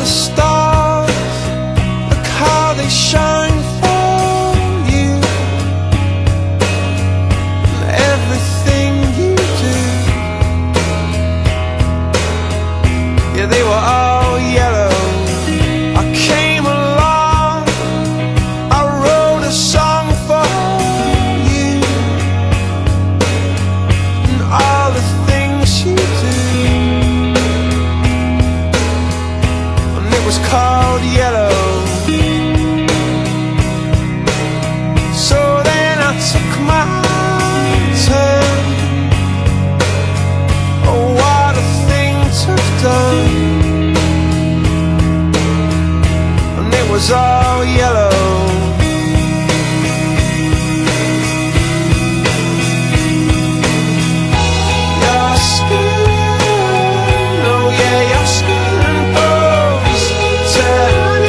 the stars. was all yellow. Your skin, oh yeah, your skin Turn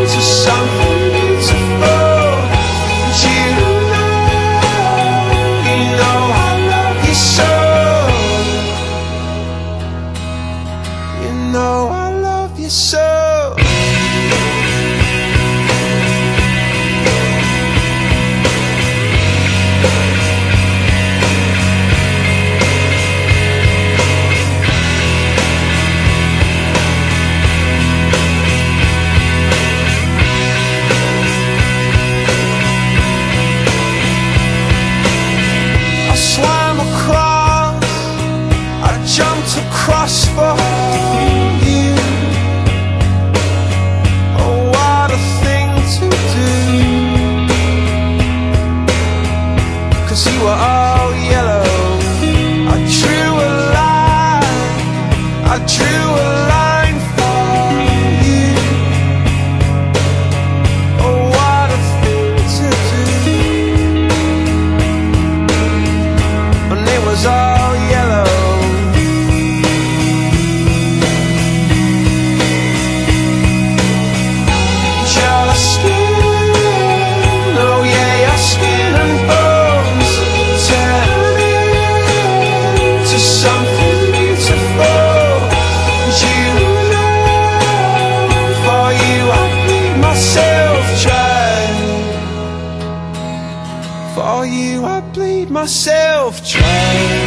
into something beautiful you know, you know I love you so You know I love you so. Thank For you I bleed myself. Dry